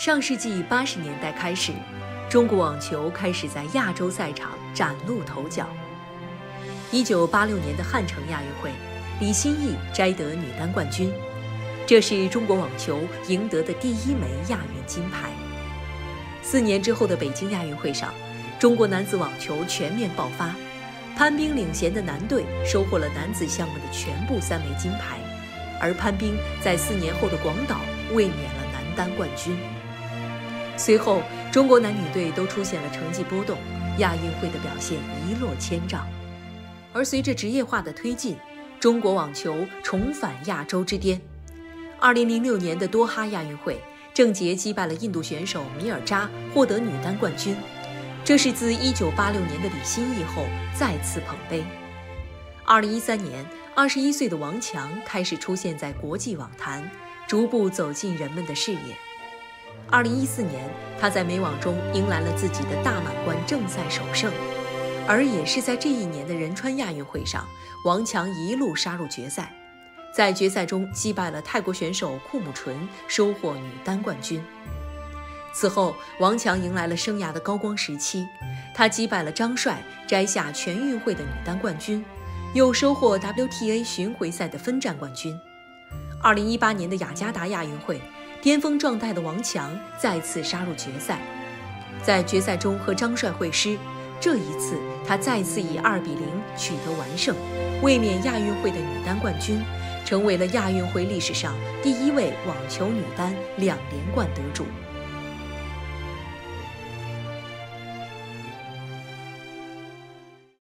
上世纪八十年代开始，中国网球开始在亚洲赛场崭露头角。一九八六年的汉城亚运会，李心义摘得女单冠军，这是中国网球赢得的第一枚亚运金牌。四年之后的北京亚运会上，中国男子网球全面爆发，潘冰领衔的男队收获了男子项目的全部三枚金牌，而潘冰在四年后的广岛卫冕了男单冠军。随后，中国男女队都出现了成绩波动，亚运会的表现一落千丈。而随着职业化的推进，中国网球重返亚洲之巅。二零零六年的多哈亚运会，郑洁击败了印度选手米尔扎，获得女单冠军。这是自一九八六年的李心义后再次捧杯。二零一三年，二十一岁的王强开始出现在国际网坛，逐步走进人们的视野。二零一四年，他在美网中迎来了自己的大满贯正赛首胜。而也是在这一年的仁川亚运会上，王强一路杀入决赛，在决赛中击败了泰国选手库姆纯，收获女单冠军。此后，王强迎来了生涯的高光时期，他击败了张帅，摘下全运会的女单冠军，又收获 WTA 巡回赛的分站冠军。二零一八年的雅加达亚运会，巅峰状态的王强再次杀入决赛，在决赛中和张帅会师。这一次，他再次以二比零取得完胜，卫冕亚运会的女单冠军，成为了亚运会历史上第一位网球女单两连冠得主。